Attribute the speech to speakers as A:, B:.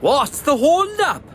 A: What's the hold up?